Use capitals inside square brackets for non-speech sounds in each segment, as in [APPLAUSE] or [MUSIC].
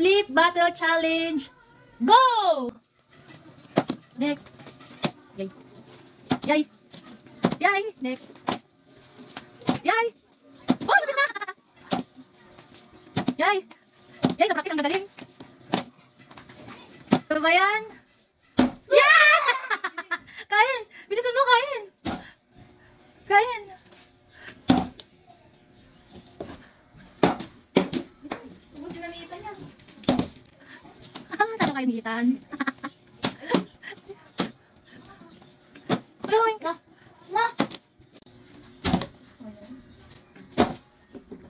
Lip Battle Challenge. Go! Next. Yay. Yay. Yay. Next. Yay. Oh, buti na! Yay. Yay, sa practice ang gagaling. Ano ba yan? Yeah! [LAUGHS] kain! Bilisan mo, kain! Kain! Ubusin na ni Ethan yan. Nihitan. [LAUGHS] Gawin ka. Na!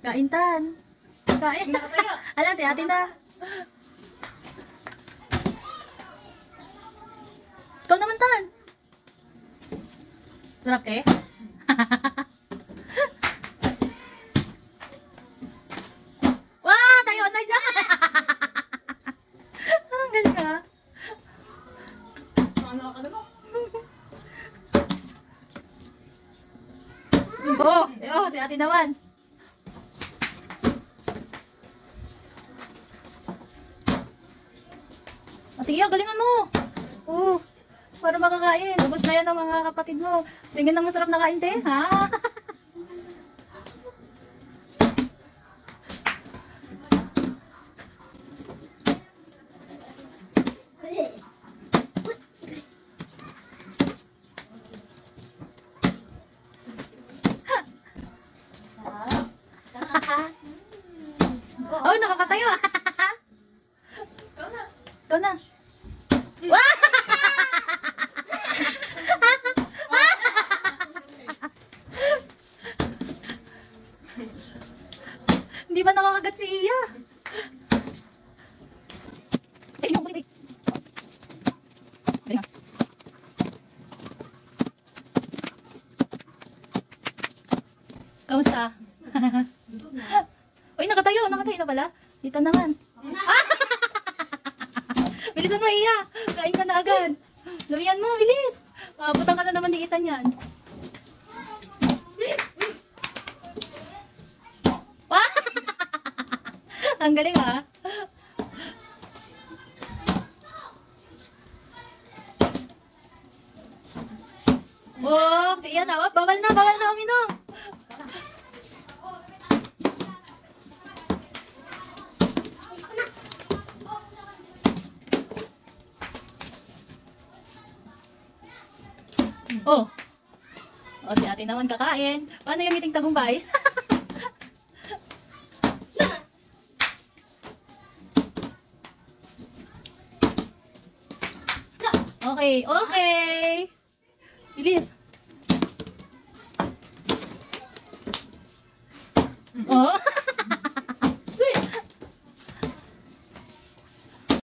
Kain tan. Kain. [LAUGHS] Alam si atin na. Ikaw naman tan. Sarap eh. [LAUGHS] Oh, oh, si ate naman. Ate Iya, galingan mo. Oh, para makakain. Ubus na yan ng mga kapatid mo. Tingin ng masarap na kain, te. Ha? [LAUGHS] oh, nakapatayo. Ikaw na. Ikaw na. Hindi ba nakakagat si Iya? Ay, sino ko si Dali nga. Kamusta? Busog na. Uy, nakatayo. Nakatayo na pala. Dito naman. [LAUGHS] Bilisan mo, Iya. Kain ka na agad. Labihan mo, bilis. Maabutan ka na naman ni Ethan yan. Wah! [LAUGHS] Ang galing ah. Oh, si Ian ah. Bawal na, bawal na uminom. Oh. O, si ate naman kakain. Paano yung meeting tagumpay? [LAUGHS] okay, okay. Bilis. Oh.